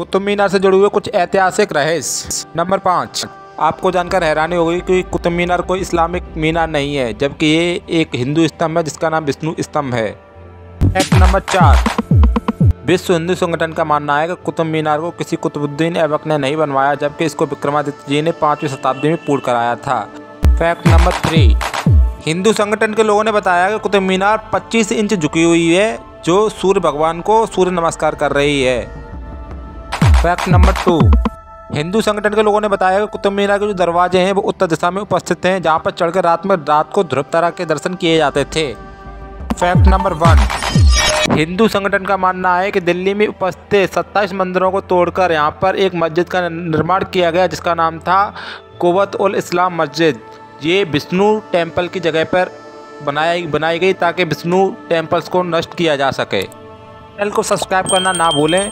कुतुब मीनार से जुड़े हुए कुछ ऐतिहासिक रहस्य। नंबर पाँच, आपको जानकर हैरानी होगी कि कुतुब मीनार कोई इस्लामिक मीनार नहीं है, जबकि ये एक हिंदू स्तंभ है जिसका नाम विष्णु स्तंभ है। फैक्ट नंबर चार, विश्व हिंदू संगठन का मानना है कि कुतुब मीनार को किसी कुतुबुद्दीन ऐबक ने नहीं बनवाया, जबकि इसको विक्रमादित्य जी ने पाँचवीं शताब्दी में पूर्ण कराया था। फैक्ट नंबर थ्री, हिंदू संगठन के लोगों ने बताया कि कुतुब मीनार 25 इंच झुकी हुई है, जो सूर्य भगवान को सूर्य नमस्कार कर रही है। फैक्ट नंबर टू हिंदू संगठन के लोगों ने बताया कि कुतुब मीनार के जो दरवाजे हैं, वो उत्तर दिशा में उपस्थित हैं, जहाँ पर चढ़कर रात में रात को ध्रुव तारा के दर्शन किए जाते थे। फैक्ट नंबर वन हिंदू संगठन का मानना है कि दिल्ली में उपस्थित 27 मंदिरों को तोड़कर यहाँ पर एक मस्जिद का निर्माण किया गया, जिसका नाम था कुवत उल इस्लाम मस्जिद। ये विष्णु टेंपल की जगह पर बनाई बनाई गई ताकि विष्णु टेम्पल्स को नष्ट किया जा सके। चैनल को सब्सक्राइब करना ना भूलें।